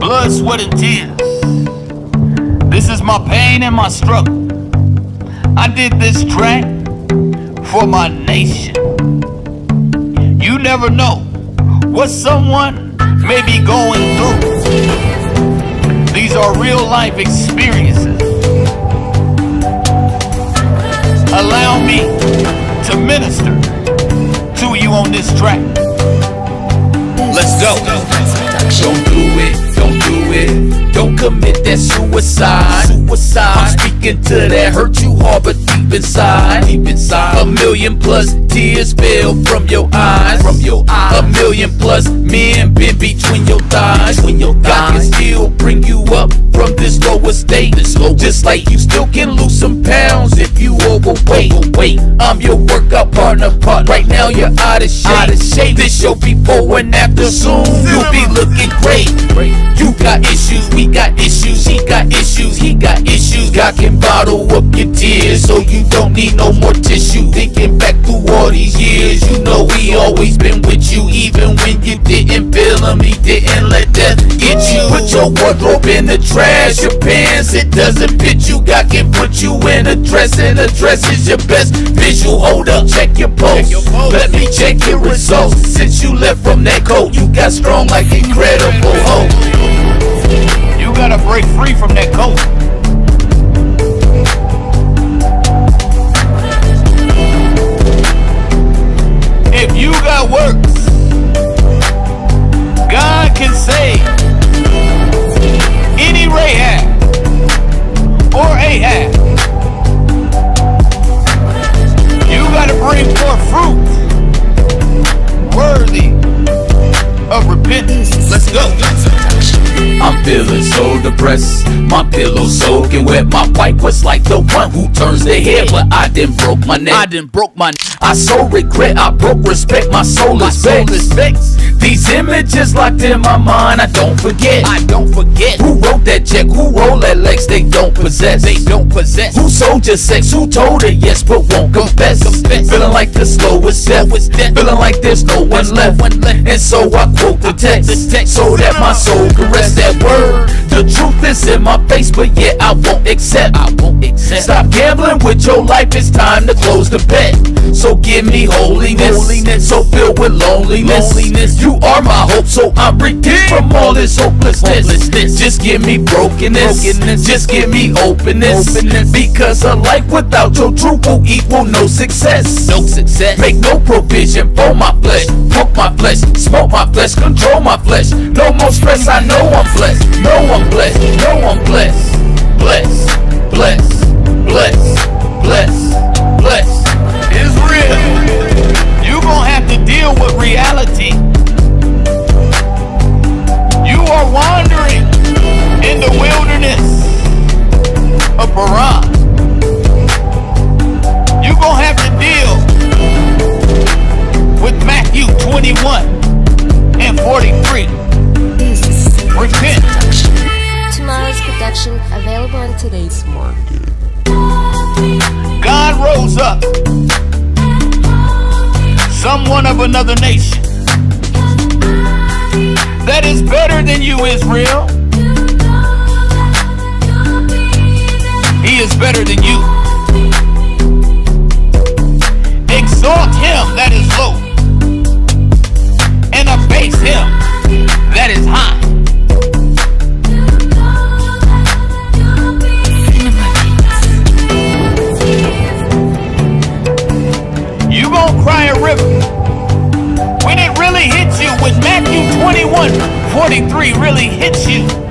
blood, sweat, and tears. This is my pain and my struggle. I did this track for my nation. You never know what someone may be going through. These are real life experiences. Allow me to minister to you on this track. Let's go. It. Don't commit that suicide. Suicide. I'm speaking to that hurt you hard, but deep inside, deep inside. A million plus tears spill from your eyes, from your eyes. A million plus men been between your thighs, between your thighs. God can still bring you up from this lower state. This low, just like you still can lose some pounds if you overweight. Wait, I'm your workout partner, part. Right now you're out of shape. Out of shape. This your before and after. Soon you'll be looking great. You got issues, we got issues. He got issues, he got issues. God can bottle up your tears, so you don't need no more tissue. Thinking back through all these years, you know we always been with you, even when you didn't feel him. He didn't let death get you. Put your wardrobe in the trash, your pants it doesn't fit you. Can put you in a dress, and a dress is your best visual. Hold up, check your pulse. Let me check your results. Since you left from that coat, you got strong like Incredible Hulk. You gotta break free from that coat. So. My pillow soaking wet. My wife was like the one who turns the head, but I didn't broke my neck. I didn't broke my neck I so regret. I broke respect. My soul is vexed. These images locked in my mind. I don't forget. I don't forget Who wrote that check? Who rolled that Lex? They don't possess. they don't possess. Who sold your sex? Who told her yes but won't confess? Confess. Feeling like the slowest death. Death. Feeling like there's no one There's no left. one left. And so I quote the text, The text. so that my soul can rest that word. The truth is in my face, but yet I won't accept. I won't accept. Stop gambling with your life. It's time to close the bet. So give me holiness, Holiness. so filled with loneliness. Loneliness. You are my hope, so I'm redeemed from all this hopelessness. Hopelessness. Just give me brokenness. Brokenness. Just give me openness. Openness. Because a life without your truth will equal no success. No success. Make no provision for my flesh. Poke my flesh, smoke my flesh, control my flesh. No more stress, I know I'm blessed. No, I'm blessed. No, I'm. Blessed, blessed, blessed, blessed, on today's market. God rose up someone of another nation that is better than you, Israel. He is better than you. Cry a river when it really hits you, when Matthew 21 43 really hits you.